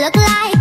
look like